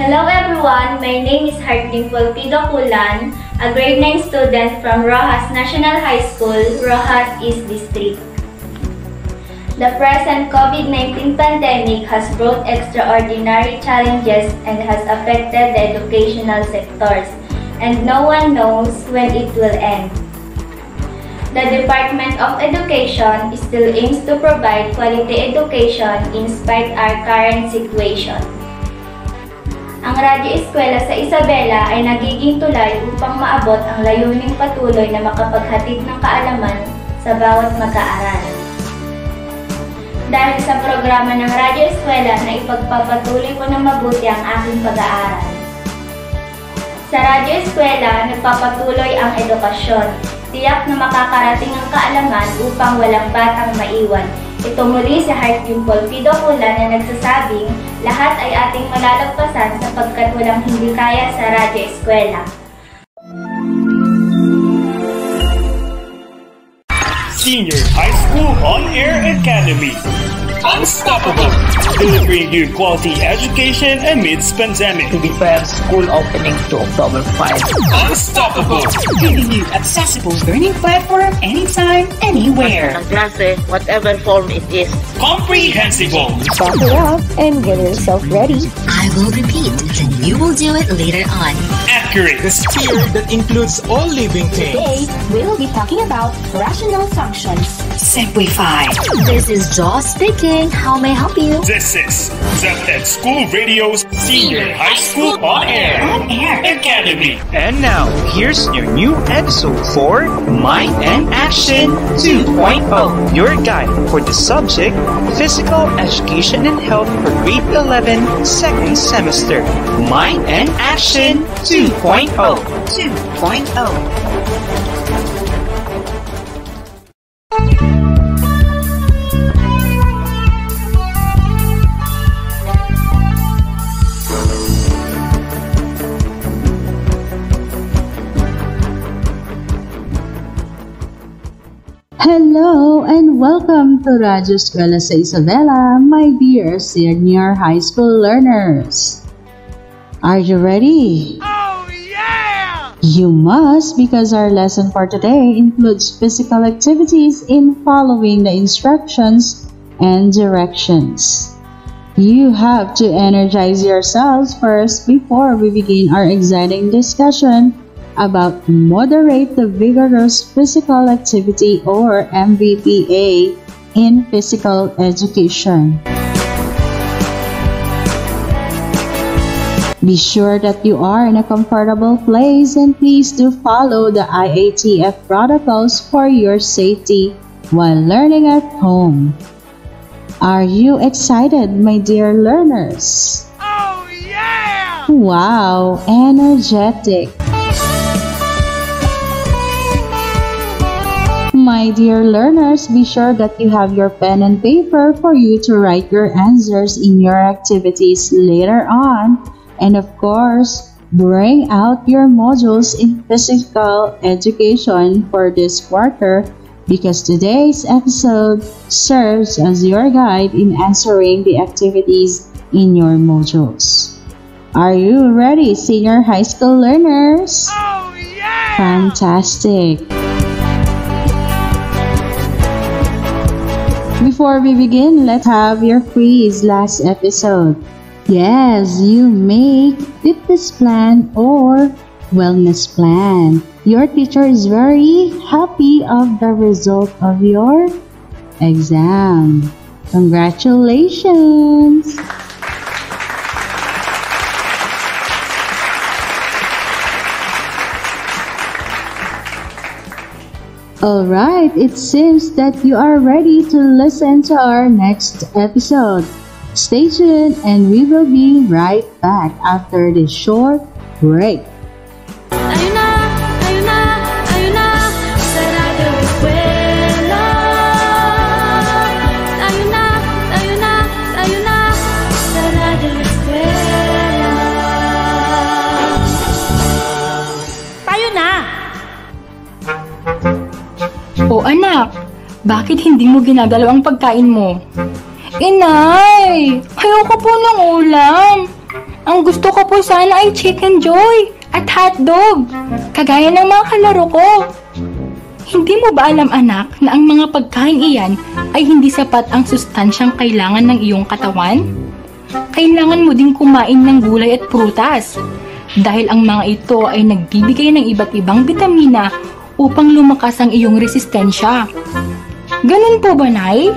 Hello everyone, my name is Hartdimple Pidokulan, a grade 9 student from Roxas National High School, Roxas East District. The present COVID-19 pandemic has brought extraordinary challenges and has affected the educational sectors, and no one knows when it will end. The Department of Education still aims to provide quality education in spite our current situation. Ang Radyo Eskwela sa Isabela ay nagiging tulay upang maabot ang layuning patuloy na makapaghatid ng kaalaman sa bawat mag-aaral. Dahil sa programa ng Radyo Eskwela na ipagpapatuloy ko ng mabuti ang aking pag-aaral. Sa Radyo Eskwela, nagpapatuloy ang edukasyon. Tiyak na makakarating ang kaalaman upang walang batang maiwan ito muli si Heart Dimple Pidokulan na nagsasabing lahat ay ating malalagpasan sapagkat walang hindi kaya sa Radyo Eskwela. Senior High School On Air Academy Unstoppable, delivering you quality education amidst pandemic. To defer school opening to October 5. Unstoppable, giving you accessible learning platform anytime, anywhere. Ang klase, eh, whatever form it is. Comprehensible. Buckle it up and get yourself ready. I will repeat, then you will do it later on. Accurate. The sphere that includes all living things. Today, we will be talking about rational functions. Simplify. This is Jaw speaking. How may I help you? This is ZTED School Radio's Senior High School On Air, On Air Academy. And now, here's your new episode for Mind and Action 2.0, your guide for the subject Physical Education and Health for Grade 11, second semester. Mind and Action 2.0. 2.0. Hello and welcome to Radyo Eskwela sa Isabela, my dear senior high school learners. Are you ready? Oh yeah! You must because our lesson for today includes physical activities in following the instructions and directions. You have to energize yourselves first before we begin our exciting discussion about moderate the vigorous physical activity or MVPA in physical education. Be sure that you are in a comfortable place and please do follow the IATF protocols for your safety while learning at home. Are you excited, my dear learners? Oh yeah! Wow, energetic. My dear learners, be sure that you have your pen and paper for you to write your answers in your activities later on. And of course, bring out your modules in physical education for this quarter because today's episode serves as your guide in answering the activities in your modules. Are you ready, senior high school learners? Oh yeah! Fantastic! Before we begin, let's have your quiz last episode. Yes, you make fitness plan or wellness plan. Your teacher is very happy of the result of your exam. Congratulations! Alright, it seems that you are ready to listen to our next episode. Stay tuned and we will be right back after this short break. O anak, bakit hindi mo ginagalaw ang pagkain mo? Inay! Ayoko po ng ulam. Ang gusto ko po sana ay chicken joy at hotdog. Kagaya ng mga kalaro ko. Hindi mo ba alam anak na ang mga pagkain iyan ay hindi sapat ang sustansyang kailangan ng iyong katawan? Kailangan mo din kumain ng gulay at prutas dahil ang mga ito ay nagbibigay ng iba't ibang bitamina upang lumakas ang iyong resistensya. Ganun po ba, Nay?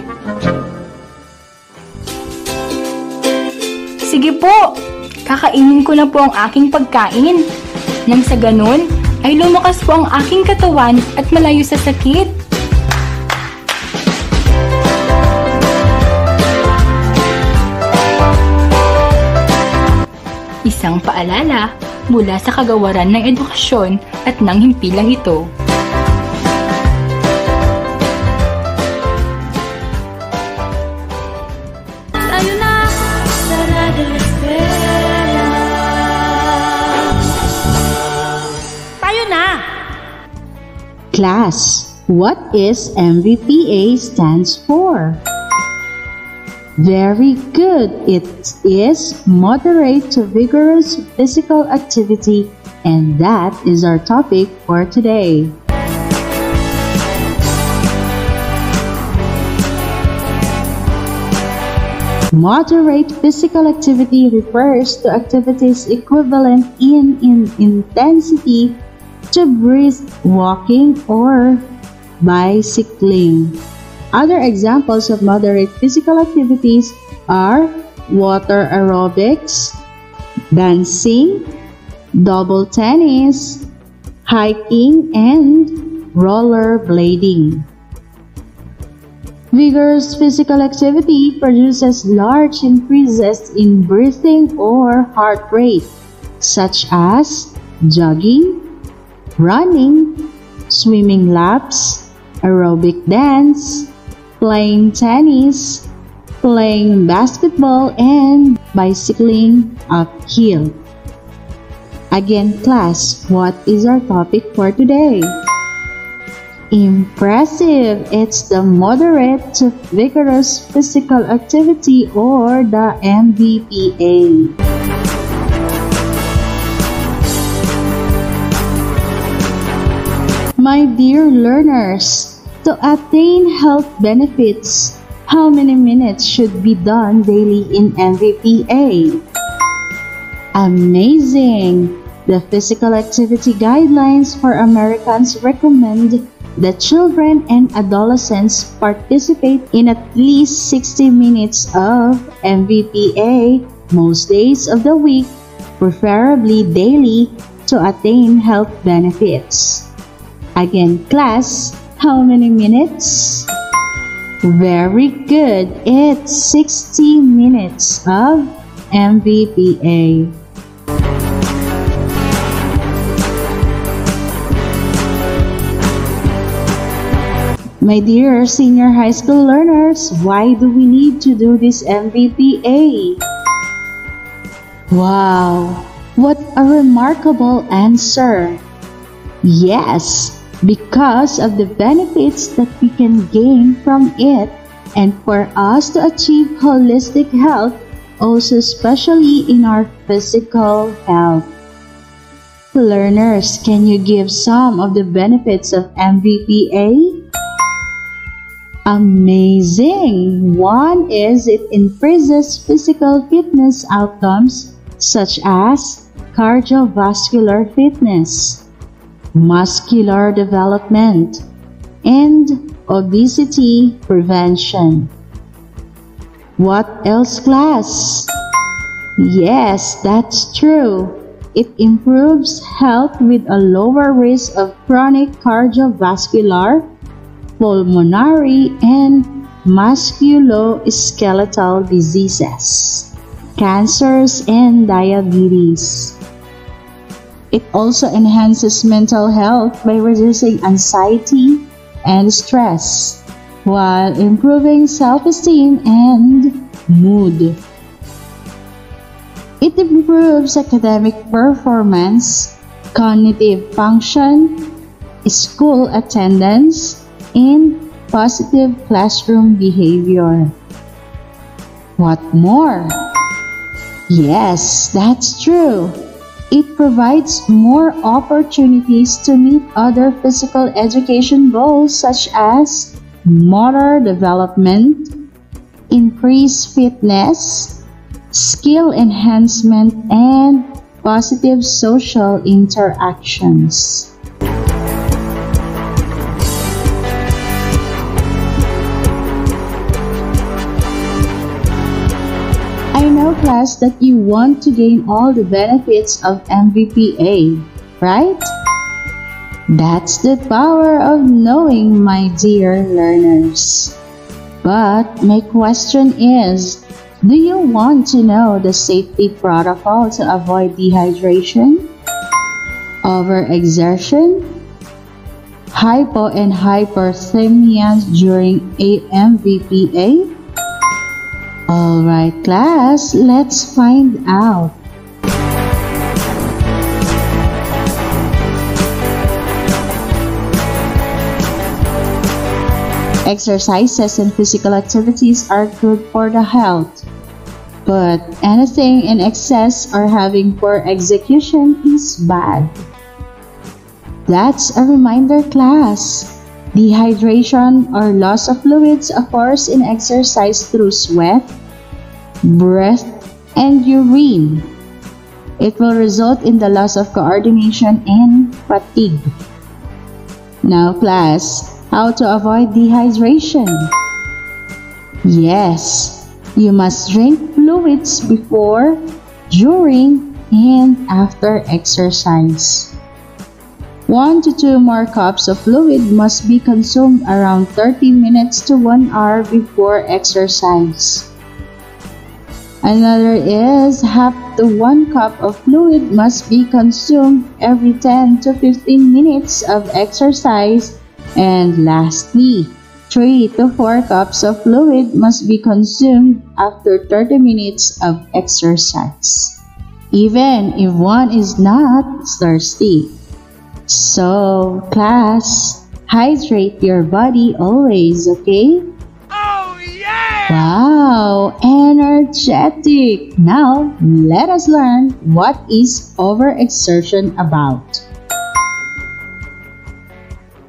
Sige po, kakainin ko na po ang aking pagkain. Nang sa ganun, ay lumakas po ang aking katawan at malayo sa sakit. Isang paalala mula sa kagawaran ng edukasyon at ng himpilang ito. Class, what is MVPA stands for? Very good. It is moderate to vigorous physical activity and that is our topic for today. Moderate physical activity refers to activities equivalent in, in intensity to brisk walking or bicycling. Other examples of moderate physical activities are water aerobics, dancing, double tennis, hiking, and rollerblading. Vigorous physical activity produces large increases in breathing or heart rate, such as jogging, running, swimming laps, aerobic dance, playing tennis, playing basketball, and bicycling uphill. Again, class, what is our topic for today? Impressive! It's the moderate to vigorous physical activity or the MVPA. My dear learners, to attain health benefits, how many minutes should be done daily in MVPA? Amazing! The physical activity guidelines for Americans recommend that children and adolescents participate in at least 60 minutes of MVPA most days of the week, preferably daily, to attain health benefits. Again, class, how many minutes? Very good. It's 60 minutes of MVPA. My dear senior high school learners, why do we need to do this MVPA? Wow, what a remarkable answer! Yes, because of the benefits that we can gain from it and for us to achieve holistic health, also especially in our physical health. Learners, can you give some of the benefits of MVPA? Amazing! One is it increases physical fitness outcomes such as cardiovascular fitness, muscular development, and obesity prevention. What else, class? Yes, that's true. It improves health with a lower risk of chronic cardiovascular pulmonary, and musculoskeletal diseases, cancers, and diabetes. It also enhances mental health by reducing anxiety and stress, while improving self-esteem and mood. It improves academic performance, cognitive function, school attendance, and positive classroom behavior. What more? Yes, that's true. It provides more opportunities to meet other physical education goals such as motor development, increased fitness, skill enhancement, and positive social interactions. That you want to gain all the benefits of MVPA, right? That's the power of knowing, my dear learners. But my question is, do you want to know the safety protocol to avoid dehydration, overexertion, hypo and hyperthermia during AMVPA? Alright class, let's find out. Exercises and physical activities are good for the health. But anything in excess or having poor execution is bad. That's a reminder class. Dehydration or loss of fluids occurs in exercise through sweat, breath, and urine. It will result in the loss of coordination and fatigue. Now class, how to avoid dehydration? Yes, you must drink fluids before, during, and after exercise. 1 to 2 more cups of fluid must be consumed around 30 minutes to 1 hour before exercise. Another is half to 1 cup of fluid must be consumed every 10 to 15 minutes of exercise and lastly, 3 to 4 cups of fluid must be consumed after 30 minutes of exercise, even if one is not thirsty. So, class, hydrate your body always, okay? Wow, energetic! Now, let us learn what is overexertion about.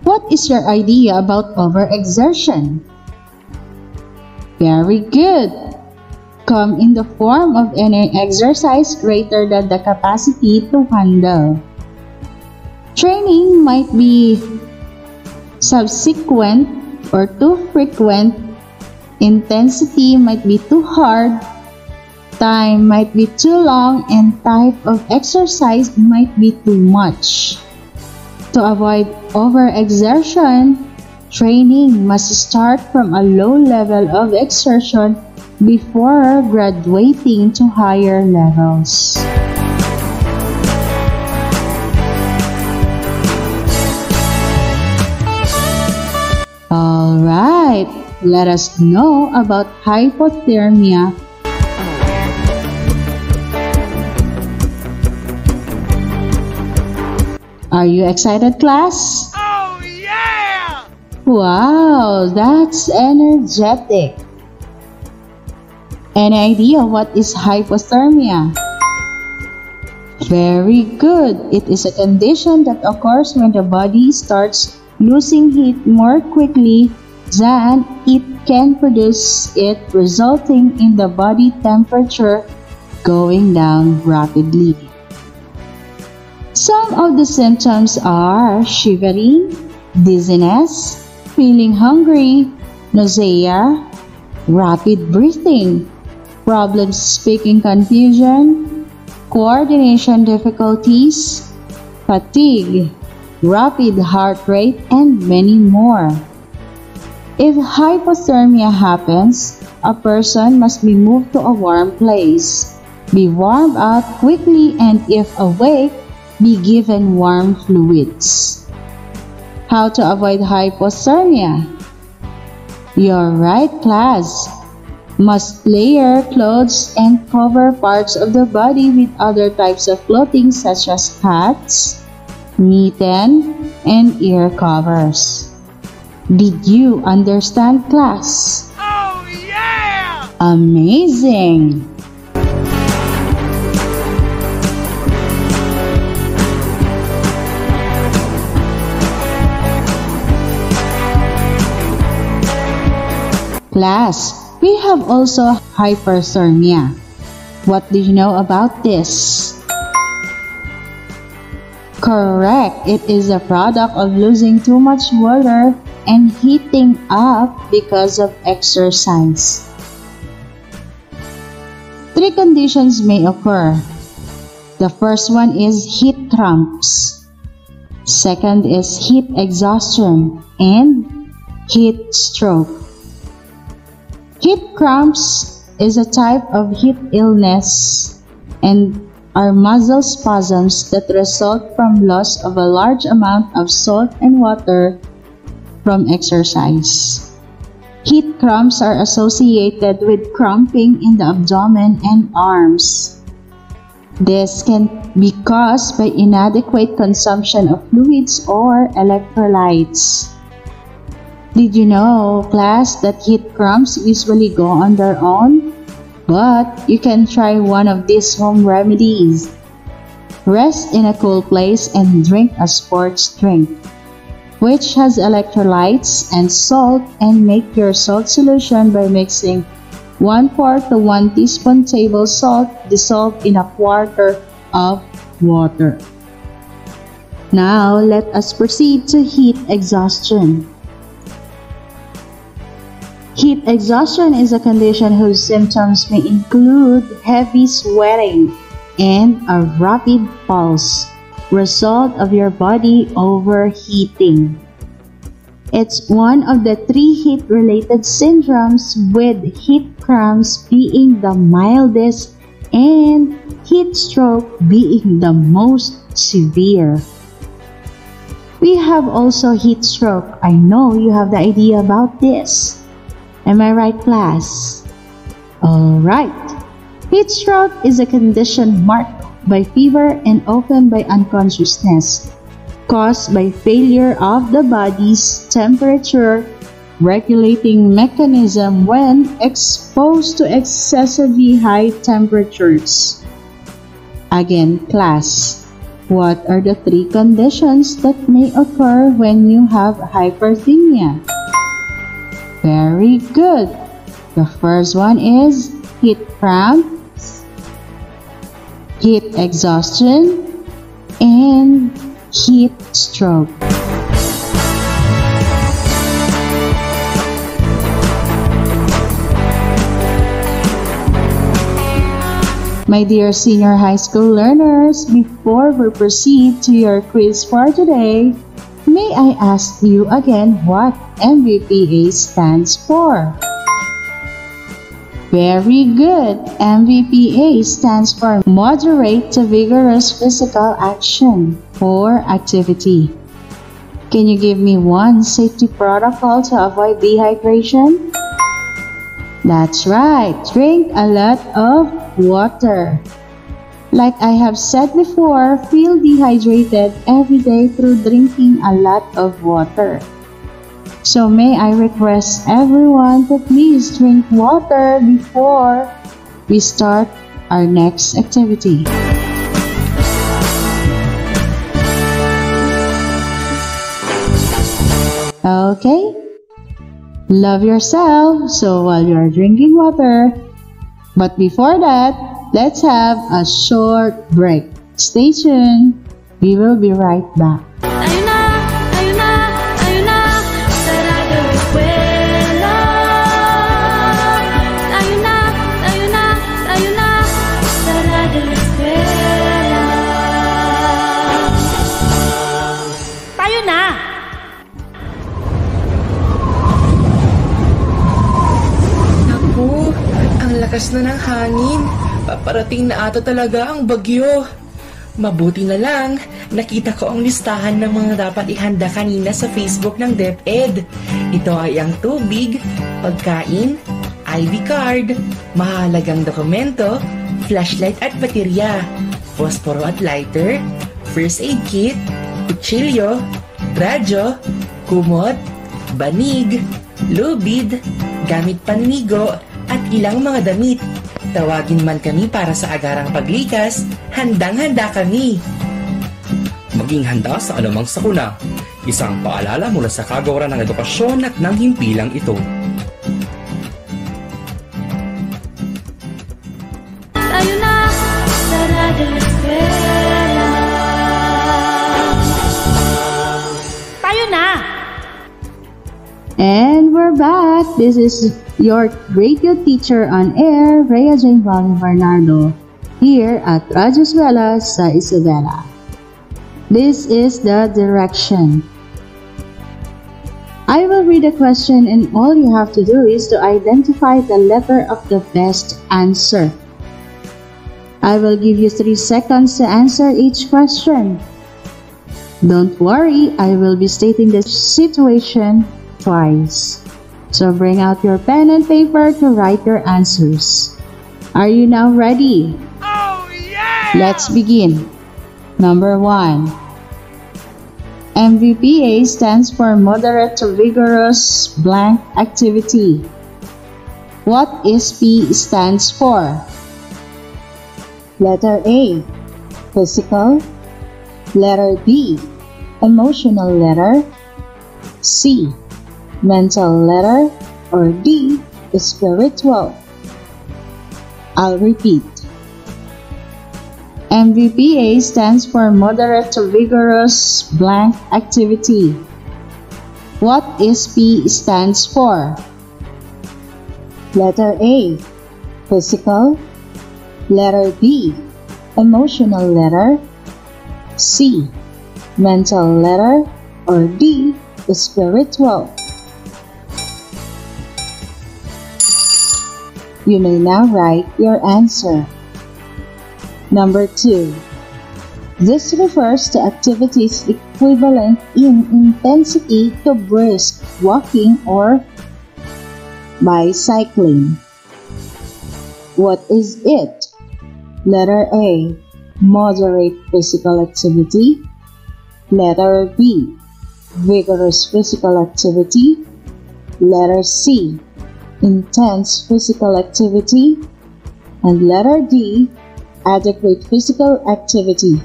What is your idea about overexertion? Very good. Come in the form of any exercise greater than the capacity to handle. Training might be subsequent or too frequent. Intensity might be too hard. Time might be too long and type of exercise might be too much. To avoid overexertion, training must start from a low level of exertion before graduating to higher levels. Alright, let us know about hypothermia Are you excited, class? Oh yeah! Wow, that's energetic. Any idea what is hypothermia? Very good. It is a condition that occurs when the body starts losing heat more quickly than it can produce it, resulting in the body temperature going down rapidly. Some of the symptoms are shivering, dizziness, feeling hungry, nausea, rapid breathing, problems speaking confusion, coordination difficulties, fatigue, rapid heart rate, and many more. If hypothermia happens, a person must be moved to a warm place, be warmed up quickly, and if awake, be given warm fluids. How to avoid hypothermia? You're right, class. Must layer clothes and cover parts of the body with other types of clothing such as hats, mitten, and ear covers. Did you understand, class? Oh yeah! Amazing! Class, we have also hyperthermia. What do you know about this? Correct, it is a product of losing too much water and heating up because of exercise. Three conditions may occur. The first one is heat cramps. Second is heat exhaustion and heat stroke. Heat cramps is a type of heat illness and are muscle spasms that result from loss of a large amount of salt and water from exercise. Heat cramps are associated with cramping in the abdomen and arms. This can be caused by inadequate consumption of fluids or electrolytes. Did you know, class, that heat cramps usually go on their own? But you can try one of these home remedies. Rest in a cool place and drink a sports drink, which has electrolytes and salt and make your salt solution by mixing 1 4 to 1 teaspoon table salt dissolved in a quarter of water. Now, let us proceed to heat exhaustion. Heat exhaustion is a condition whose symptoms may include heavy sweating and a rapid pulse, result of your body overheating. It's one of the three heat-related syndromes with heat cramps being the mildest and heat stroke being the most severe. We have also heat stroke. I know you have the idea about this. Am I right, class? Alright. Heat stroke is a condition marked by fever and often by unconsciousness, caused by failure of the body's temperature regulating mechanism when exposed to excessively high temperatures. Again, class, what are the three conditions that may occur when you have hyperthermia? Very good. The first one is heat cramps, heat exhaustion, and heat stroke. My dear senior high school learners, before we proceed to your quiz for today, may I ask you again what MVPA stands for? Very good. MVPA stands for Moderate to Vigorous Physical Action or Activity. Can you give me one safety protocol to avoid dehydration? That's right. Drink a lot of water. Like I have said before, feel dehydrated every day through drinking a lot of water. So may I request everyone to please drink water before we start our next activity. Okay? Love yourself so while you're drinking water. But before that, let's have a short break. Stay tuned. We will be right back. Lakas na ng hangin. Paparating na ata talaga ang bagyo. Mabuti na lang, nakita ko ang listahan ng mga dapat ihanda kanina sa Facebook ng DepEd. Ito ay ang tubig, pagkain, ID card, mahalagang dokumento, flashlight at baterya, posporo at lighter, first aid kit, kutsilyo, radyo, kumot, banig, lubid, gamit panligo, at ilang mga damit. Tawagin man kami para sa agarang paglikas, handang-handa kami. Maging handa sa anumang sakuna. Isang paalala mula sa kagawaran ng edukasyon at ng himpilang ito. Tayo na sa Radyo Eskwela. Tayo na! And we're back. This is your good teacher on air, Rhea Jane Valle Bernardo, here at Radyo Eskwela sa Isabela. This is the direction. I will read a question and all you have to do is to identify the letter of the best answer. I will give you 3 seconds to answer each question. Don't worry, I will be stating the situation twice. So bring out your pen and paper to write your answers. Are you now ready? Oh yeah! Let's begin. Number 1. MVPA stands for Moderate to Vigorous Blank Activity. What is P stands for? Letter A. Physical. Letter B. Emotional letter. C. Mental letter. Or D. Spiritual. I'll repeat. MVPA stands for Moderate to Vigorous Blank Activity. What is P stands for? Letter A. Physical. Letter B. Emotional letter. C. Mental letter. Or D. Spiritual. You may now write your answer. Number 2. This refers to activities equivalent in intensity to brisk walking or bicycling. What is it? Letter A. Moderate physical activity. Letter B. Vigorous physical activity. Letter C. Intense physical activity. And letter D adequate physical activity.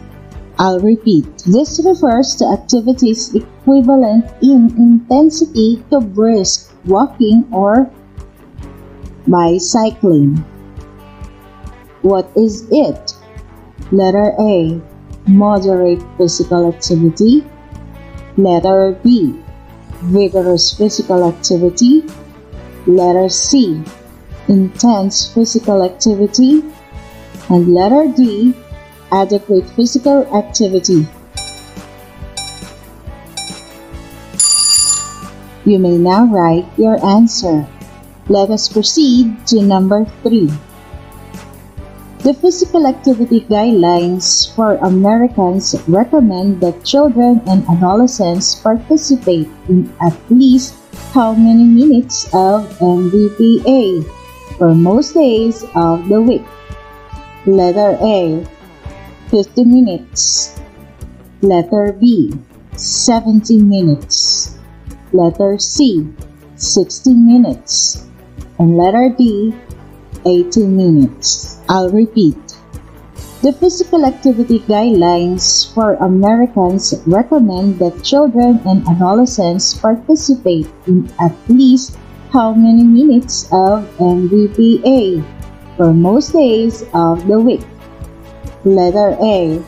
I'll repeat. This refers to activities equivalent in intensity to brisk walking or bicycling. What is it? Letter A. Moderate physical activity. Letter B. Vigorous physical activity. Letter C. Intense physical activity. And letter D, adequate physical activity. You may now write your answer. Let us proceed to number 3. The physical activity guidelines for Americans recommend that children and adolescents participate in at least how many minutes of MVPA for most days of the week. Letter A 50 minutes. Letter B 70 minutes. Letter C 60 minutes. And letter D 80 minutes. I'll repeat. The physical activity guidelines for Americans recommend that children and adolescents participate in at least how many minutes of MVPA for most days of the week. Letter A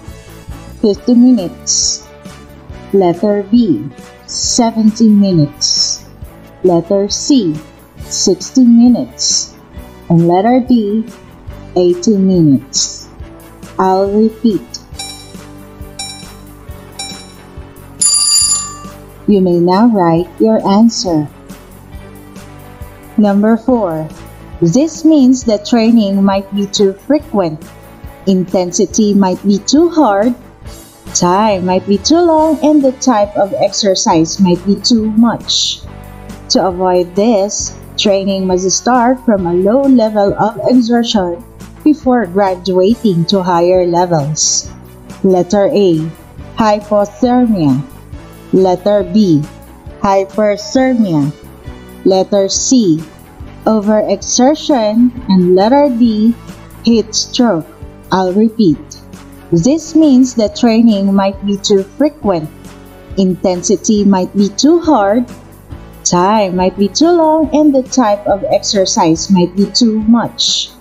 50 minutes. Letter B 70 minutes. Letter C 60 minutes. And letter D 80 minutes. I'll repeat. You may now write your answer. Number 4. This means that training might be too frequent, intensity might be too hard, time might be too long, and the type of exercise might be too much. To avoid this, training must start from a low level of exertion before graduating to higher levels. Letter A. Hypothermia. Letter B. Hyperthermia. Letter C overexertion, and letter D, heat stroke. I'll repeat. This means that training might be too frequent, intensity might be too hard, time might be too long, and the type of exercise might be too much.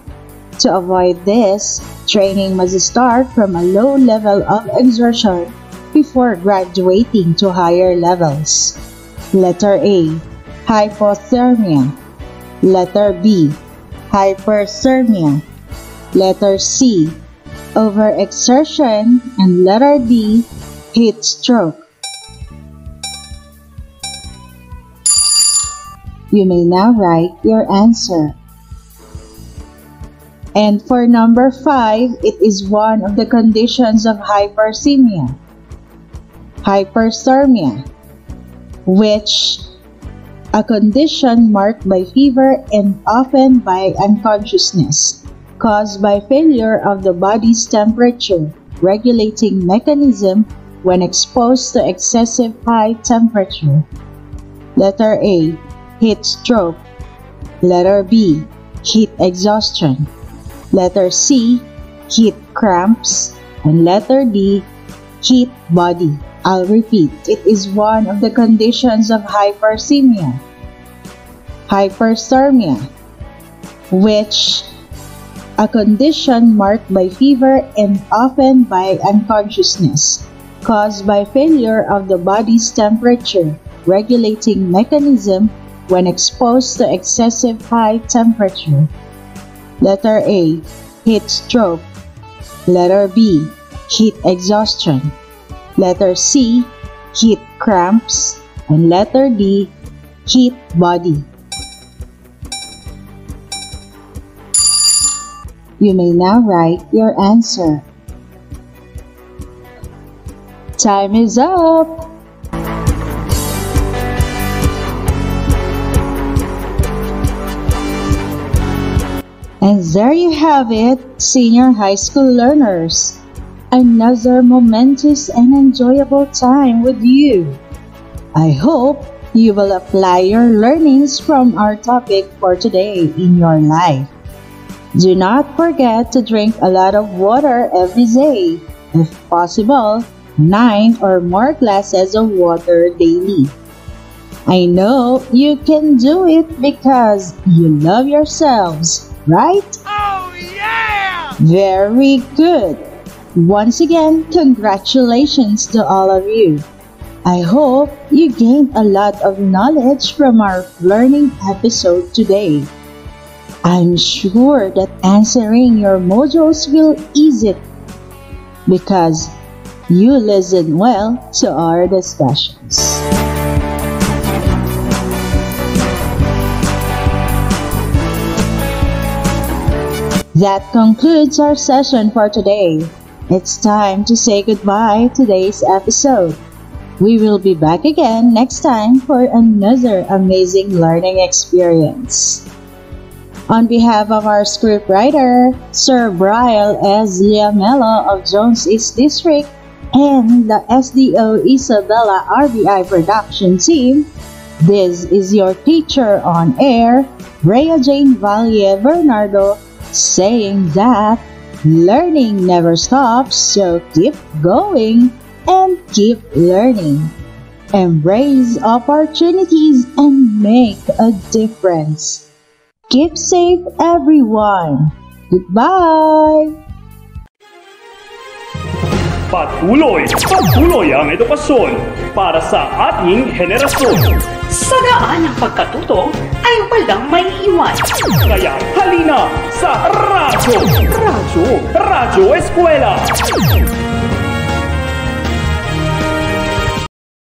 To avoid this, training must start from a low level of exertion before graduating to higher levels. Letter A. Hypothermia. Letter B. Hyperthermia. Letter C. Overexertion. And letter D. Heat stroke. You may now write your answer. And for number 5, it is one of the conditions of hyperthemia. Hyperthermia, which a condition marked by fever and often by unconsciousness, caused by failure of the body's temperature regulating mechanism when exposed to excessive high temperature. Letter A heat stroke. Letter B, heat exhaustion. Letter C, heat cramps. And letter D, heat body. I'll repeat, it is one of the conditions of hyperthemia. Hyperthermia, which a condition marked by fever and often by unconsciousness, caused by failure of the body's temperature regulating mechanism when exposed to excessive high temperature. Letter A. Heat stroke. Letter B. Heat exhaustion. Letter C. Heat cramps. And letter D. Heat body. You may now write your answer. Time is up! And there you have it, senior high school learners. Another momentous and enjoyable time with you. I hope you will apply your learnings from our topic for today in your life. Do not forget to drink a lot of water every day. If possible, 9 or more glasses of water daily. I know you can do it because you love yourselves right? Oh, yeah! Very good. Once again, congratulations to all of you. I hope you gained a lot of knowledge from our learning episode today. I'm sure that answering your modules will ease it because you listen well to our discussions. That concludes our session for today. It's time to say goodbye to today's episode. We will be back again next time for another amazing learning experience. On behalf of our scriptwriter, Sir Brian S. Liamelo of Jones East District, and the SDO Isabela RBI production team, this is your teacher on air, Rhea Jane Valle Bernardo, saying that learning never stops, so keep going and keep learning. Embrace opportunities and make a difference. Keep safe, everyone. Goodbye. Patuloy, patuloy ang edukasyon para sa ating henerasyon. Sa daan ng pagkatuto ay walang may iwan. Kaya halina sa Radyo! Radyo! Radyo Eskwela!